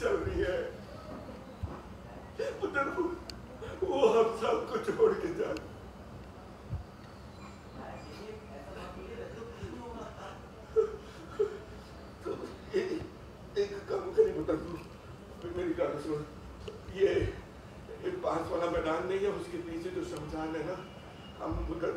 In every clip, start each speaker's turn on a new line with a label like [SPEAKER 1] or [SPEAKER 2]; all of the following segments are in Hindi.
[SPEAKER 1] चल रही है वो, वो हम सबको छोड़ के जा ये पास वाला मैदान नहीं है। उसके पीछे जो शमशान है ना हम उधर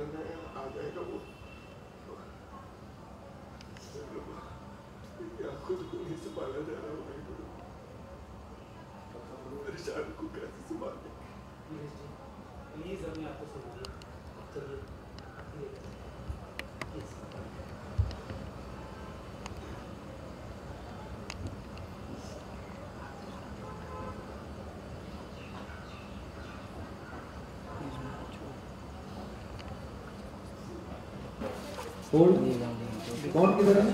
[SPEAKER 1] सुल्तान है आ जाएगा वो खुद को नहीं संभाला जा रहा है परेशान को कैसे संभालें
[SPEAKER 2] प्लीज़ अभी आपको सुनिए
[SPEAKER 3] होल्ड कौन किधर है?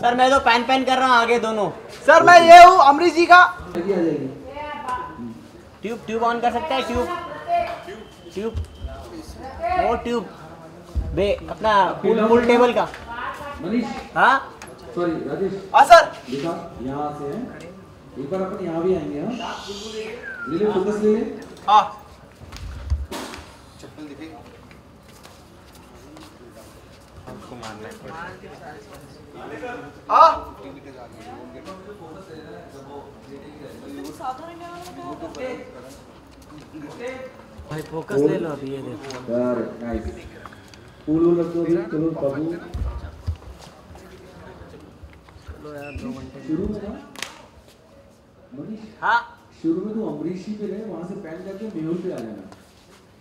[SPEAKER 4] सर मैं तो पैन पैन कर रहा हूँ आगे दोनों।
[SPEAKER 5] सर मैं ये हूँ अमरीश जी का।
[SPEAKER 4] ट्यूब ट्यूब ऑन कर सकते हैं ट्यूब। ट्यूब। वो ट्यूब। बे अपना पुल पुल टेबल का।
[SPEAKER 3] मनीष।
[SPEAKER 4] हाँ?
[SPEAKER 3] सॉरी राजेश।
[SPEAKER 5] हाँ सर।
[SPEAKER 3] देखा यहाँ से है। एक बार अपन यहाँ भी आएँगे हाँ? ले ले फोकस ले ले।
[SPEAKER 5] हाँ। हाँ।
[SPEAKER 4] भाई फोकस ले लो अभी ये देखो
[SPEAKER 3] सर नाइस फूल वूल रखो चलो बाबू
[SPEAKER 4] चलो यार दो घंटे
[SPEAKER 3] शुरू में
[SPEAKER 4] हाँ
[SPEAKER 3] शुरू में तू अमरीश जी पे रहे वहाँ से पैन करके मेहुल पे आ जाना।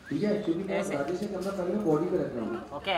[SPEAKER 3] ठीक है? क्योंकि मैं राजेश से करना पहले बॉडी पे रख रहा हूँ।
[SPEAKER 4] Okay.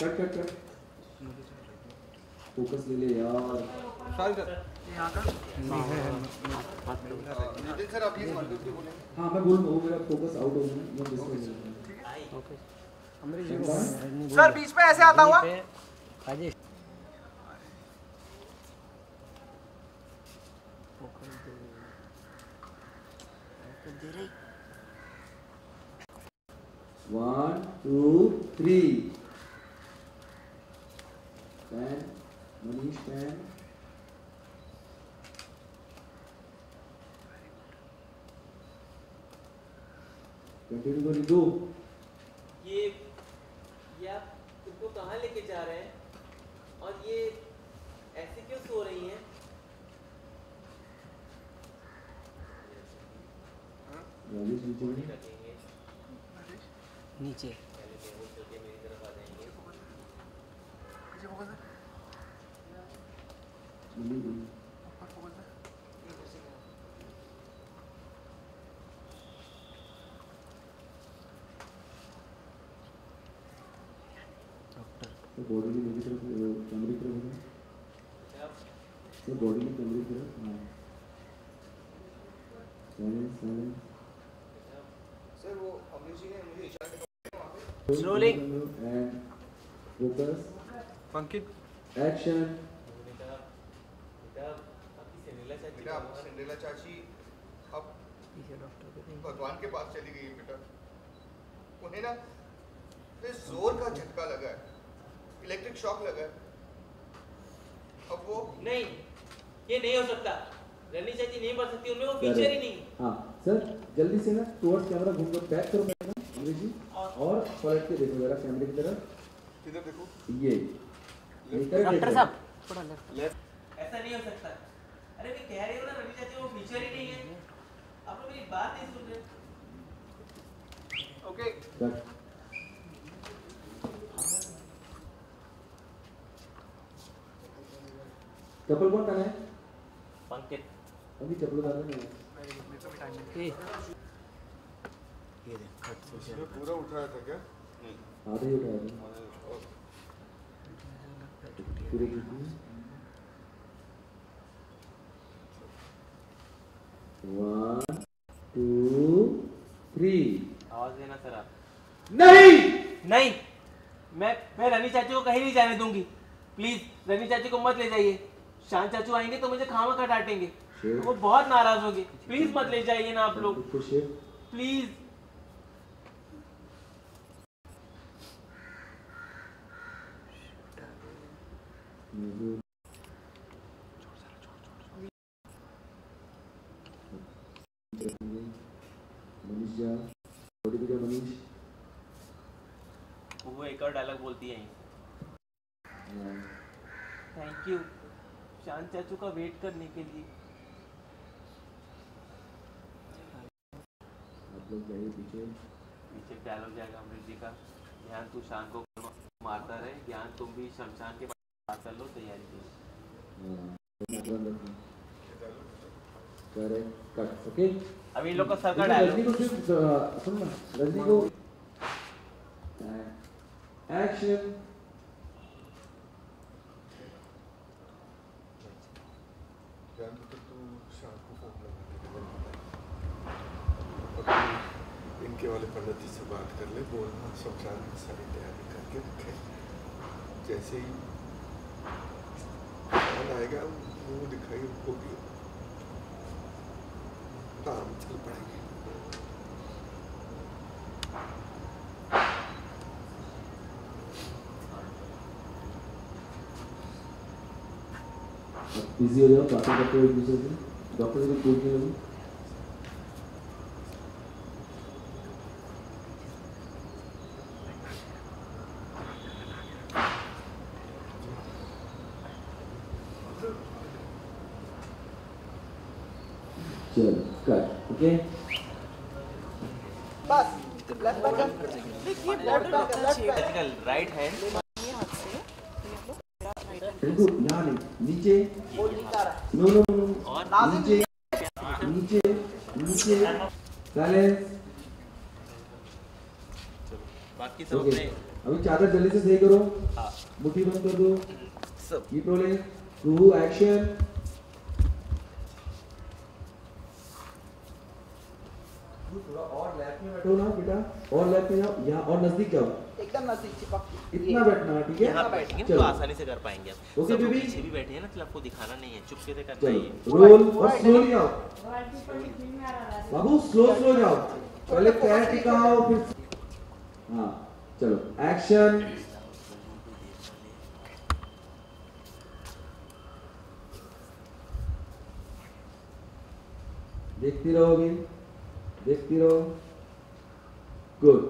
[SPEAKER 3] Cut cut cut focus ले ले यार। हाँ मैं बोलूँगा वो मेरा फोकस आउट हो गया। मैं डिस्कस
[SPEAKER 5] सर बीच में ऐसे आता हुआ।
[SPEAKER 4] Rajesh.
[SPEAKER 3] One two pan Manish pan continue करी दो
[SPEAKER 2] ये ये आप तुमको कहाँ लेके जा रहे हैं? और ये ऐसे क्यों सो रही हैं?
[SPEAKER 3] राजेश नीचे
[SPEAKER 4] नीचे।
[SPEAKER 2] पहले मेरी तरफ़ आ जाएँगे।
[SPEAKER 3] तो बॉडी की मेरी तरफ़ कैमरे की तरफ़ है। तो बॉडी की कैमरे की तरफ़ हाँ। साइलेंस साइलेंस
[SPEAKER 1] सर वो अमरीश जी ने मुझे इशारा
[SPEAKER 4] Slowly.
[SPEAKER 3] and focus
[SPEAKER 5] Pankit
[SPEAKER 3] action
[SPEAKER 2] बेटा बेटा आपकी सिंड्रेला चाची
[SPEAKER 1] बेटा सिंड्रेला चाची अब भगवान के पास चली गई है बेटा। उन्हें ना ज़ोर का झटका लगा है इलेक्ट्रिक शॉक लगा है। अब वो
[SPEAKER 2] नहीं ये नहीं हो सकता। रनी चाची नहीं बढ़ सकती उनमें वो फीचर ही नहीं
[SPEAKER 3] हाँ। सर जल्दी से ना कैमरा घूम कर बैक करो जी और पलट के देखो जरा कैमरे की तरफ़।
[SPEAKER 1] किधर देखो।
[SPEAKER 3] ये ये
[SPEAKER 4] डॉक्टर साहब थोड़ा लेफ़्ट
[SPEAKER 2] ऐसा नहीं हो सकता। अरे मैं कह रही हूँ ना रवि चाची वो फीचर ही नहीं है।
[SPEAKER 3] आप लोग मेरी बात नहीं सुन रहे। ओके चप्पल कौन पहना है?
[SPEAKER 2] पंकित
[SPEAKER 3] अभी चप्पल उतार नहीं है।
[SPEAKER 1] ये देख कट से पूरा उठाया था क्या?
[SPEAKER 3] नहीं आधा उठाया था पूरे वन टू थ्री
[SPEAKER 2] आवाज़ देना सर आप।
[SPEAKER 3] नहीं!
[SPEAKER 2] नहीं! मैं मैं रनी चाची को कहीं नहीं जाने दूँगी। प्लीज़ रनी चाची को मत ले जाइए। शान चाचू आएँगे तो मुझे खामा खा डांटेंगे।
[SPEAKER 3] Sure.
[SPEAKER 2] वो बहुत नाराज़ होंगे। प्लीज़ मत ले जाइए ना आप लोग।
[SPEAKER 3] है हम्म। मनीष जा छोटी वीडियो मनीष
[SPEAKER 2] वो एक और डायलॉग बोलती है थैंक यू शान चाचू का वेट करने के लिए
[SPEAKER 3] आप लोग जाइए पीछे
[SPEAKER 2] पीछे डायलॉग जाएगा अमृत जी का ध्यान तू शान को मारता रहे ज्ञान तुम भी शमशान के पास कर लो, तैयारी
[SPEAKER 3] रखना। कट ओके
[SPEAKER 2] इन लोग का सर का
[SPEAKER 3] रजनी को सिर्फ़ सुन ना रजनी को एक्शन
[SPEAKER 1] अभी इनके वाले पंडित से बात कर ले बोलना शमशान की सारी तैयारी करके रखे जैसे ही आएगा मुँह दिखाई उनको काम चल पड़ेंगे।
[SPEAKER 3] बिज़ी हो जाओ, बातें करते हो एक दूसरे से। डॉक्टर से भी पूछ लगे? चलो cut okay
[SPEAKER 2] physical right hand
[SPEAKER 3] देखो यहाँ नहीं नीचे। नो नो नो नीचे नीचे नीचे। साइलेंस
[SPEAKER 2] बाकी सब अपने
[SPEAKER 3] अभी चादर जल्दी से सही करो।
[SPEAKER 2] हाँ।
[SPEAKER 3] मुट्ठी बंद कर दो।
[SPEAKER 2] सब।
[SPEAKER 3] रोलिंग टू एक्शन थोड़ा और लेफ़्ट में बैठो ना बेटा। और लेफ़्ट में जाओ। यहाँ और नज़दीक जाओ।
[SPEAKER 6] एकदम नज़दीक चिपक के।
[SPEAKER 3] इतना बैठना है ठीक है?
[SPEAKER 2] यहाँ बैठेंगे तो आसानी से कर पाएँगे आप।
[SPEAKER 3] Okay, baby.
[SPEAKER 2] पीछे भी बैठे हैं ना तो आपको दिखाना नहीं है चुपके से करना है
[SPEAKER 3] चलो रोल और स्लोली आओ बाबू स्लो स्लो जाओ। पहले पैर टिकाओ फिर हाँ चलो। एक्शन देखती रहोगे? देखती रहो। गुड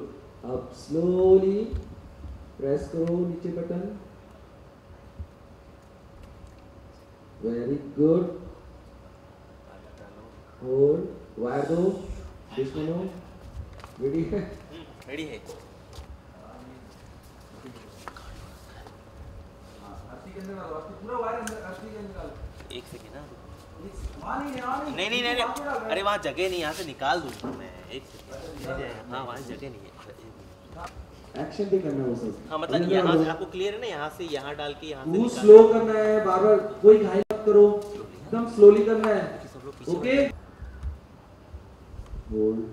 [SPEAKER 3] अब स्लोली प्रेस करो नीचे button very good hold wire दो. दुश्मनों रेडी है?
[SPEAKER 2] रेडी है. एक सेकेंड ना
[SPEAKER 3] नहीं
[SPEAKER 2] नहीं नहीं अरे वहाँ जगह नहीं यहाँ से निकाल दूँगा मैं एक सेकेंड हाँ वहाँ जगह नहीं है।
[SPEAKER 3] एक्शन भी करना है वो सब।
[SPEAKER 2] हाँ मतलब यहाँ से आपको क्लियर है ना यहाँ से यहाँ डाल के यहाँ निकाल
[SPEAKER 3] स्लो करना है बार बार कोई घाई मत करो एकदम स्लोली करना है। ओके होल्ड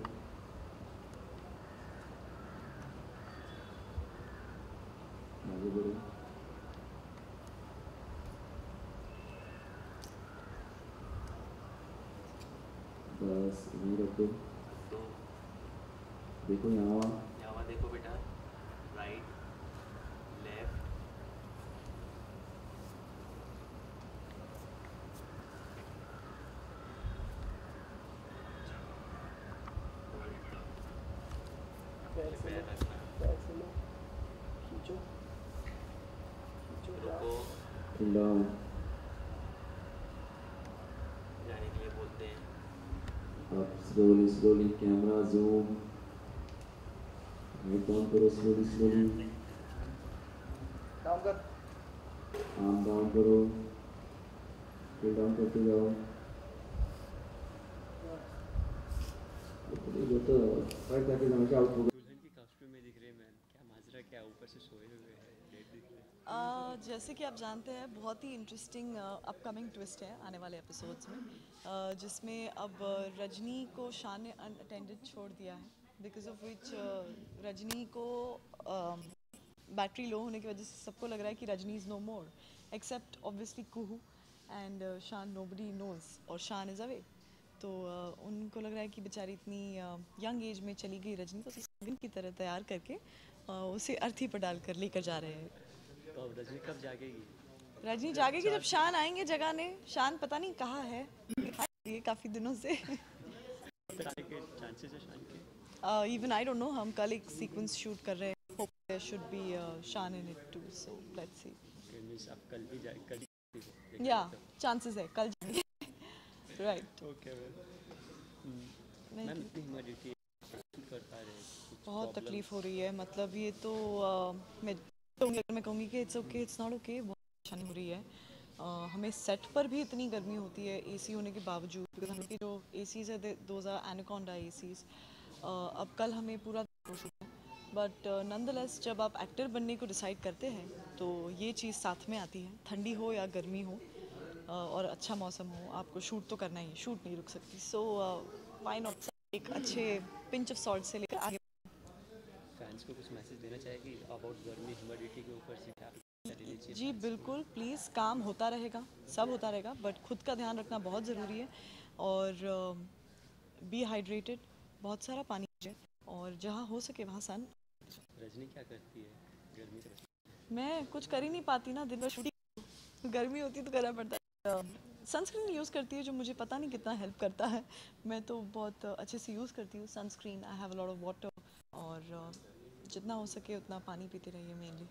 [SPEAKER 3] आगे बढ़ो। बस यहीं रख। देखो यहाँ वहाँ
[SPEAKER 2] यहाँ वहाँ देखो बेटा
[SPEAKER 3] right left.
[SPEAKER 2] जाने के लिए बोलते हैं
[SPEAKER 3] अब slowly slowly camera zoom Head down करो slowly slowly.
[SPEAKER 1] डाउन कर
[SPEAKER 3] Arm down करो. Pull down करते जाओ. ये तो फाइट करके हमेशा आउट हो गए.
[SPEAKER 7] दुल्हन की कॉस्ट्यूम में दिख रहे हैं मैम क्या माजरा क्या ऊपर से सोए हुए हैं डेड दिख रहे हैं
[SPEAKER 8] Uh, जैसे कि आप जानते हैं बहुत ही इंटरेस्टिंग अपकमिंग ट्विस्ट है आने वाले एपिसोड्स में uh, जिसमें अब रजनी को शान ने अनअटेंडेड छोड़ दिया है बिकॉज़ ऑफ़ विच रजनी को बैटरी लो होने की वजह से सबको लग रहा है कि Rajni is no more except obviously Kuhu and Shaan nobody knows और शान इज़ अवे तो uh, उनको लग रहा है कि बेचारी इतनी यंग एज में चली गई रजनी तो उसे सगन की तरह तैयार करके uh, उसे अर्थी पर डालकर लेकर जा रहे हैं।
[SPEAKER 7] तो रजनी कब जागेगी?
[SPEAKER 8] रजनी जागेगी जब शान आएँगे जगाने शान पता नहीं कहाँ है। काफ़ी दिनों से। इवन आई डोंट नो हम कल एक सीक्वेंस शूट कर रहे हैं। There should be Shaan in it too so let's see
[SPEAKER 7] आप कल भी जाए कल
[SPEAKER 8] या चांसेस है कल जाएँगे राइट
[SPEAKER 7] ओके मैम मैम इतनी ह्यूमिडिटी कर पा रहे हैं
[SPEAKER 8] बहुत तकलीफ़ हो रही है मतलब ये तो uh, मैं कहूँगी मैं कहूँगी कि it's okay it's not okay बहुत परेशानी हो रही है। Uh, हमें सेट पर भी इतनी गर्मी होती है एसी होने के बावजूद बिकॉज़ हम लोग की जो एसीज है दोज आर एनाकोंडा एसीज अब कल हमें पूरा बट नंदलेस जब आप एक्टर बनने को डिसाइड करते हैं तो ये चीज़ साथ में आती है। ठंडी हो या गर्मी हो और अच्छा मौसम हो आपको शूट तो करना ही है। शूट नहीं रुक सकती। सो वाई नॉट एक अच्छे पिंच ऑफ़ सॉल्ट से लेकर आगे।
[SPEAKER 7] फैंस को कुछ मैसेज देना चाहेगी अबाउट गर्मी ह्यूमिडिटी के ऊपर
[SPEAKER 8] जी बिल्कुल। प्लीज़ काम होता रहेगा। सब होता रहेगा। बट खुद का ध्यान रखना बहुत ज़रूरी है। और बी हाइड्रेटेड बहुत सारा पानी पीजिए और जहाँ हो सके वहाँ सन।
[SPEAKER 7] रजनी क्या करती है? गर्मी से
[SPEAKER 8] मैं कुछ कर ही नहीं पाती ना दिन भर शूटिंग गर्मी होती तो करना पड़ता है। सनस्क्रीन यूज़ करती है जो मुझे पता नहीं कितना हेल्प करता है। मैं तो बहुत अच्छे से यूज़ करती हूँ sunscreen I have lot of water और जितना हो सके उतना पानी पीते रहिए मेनली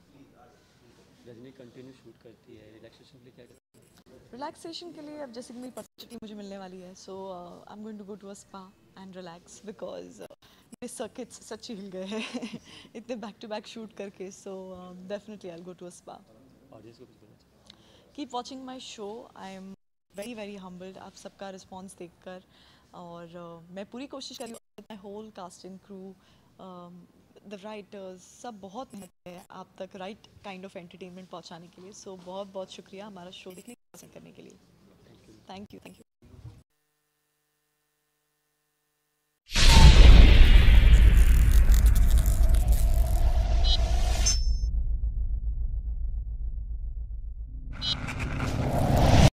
[SPEAKER 7] रजनी कंटिन्यू शूट करती है। रिलैक्सेशन के लिए क्या करती है?
[SPEAKER 8] रिलैक्सेशन के लिए अब जैसे कि मेरी पर्सनलिटी मुझे मिलने वाली है so I am going to go to a spa and relax because मेरे सर्किट्स सच्ची हिल गए हैं। इतने बैक टू बैक शूट करके so definitely I go to a spa
[SPEAKER 7] audience को कुछ बोलना
[SPEAKER 8] keep watching my show I am very very humbled आप सबका रिस्पॉन्स देखकर और uh, मैं पूरी कोशिश कर रही हूँ my whole casting crew the writers सब बहुत मेहनत है आप तक राइट काइंड ऑफ़ एंटरटेनमेंट पहुँचाने के लिए। सो बहुत बहुत शुक्रिया हमारा शो देखने पसंद करने के लिए। Thank you thank you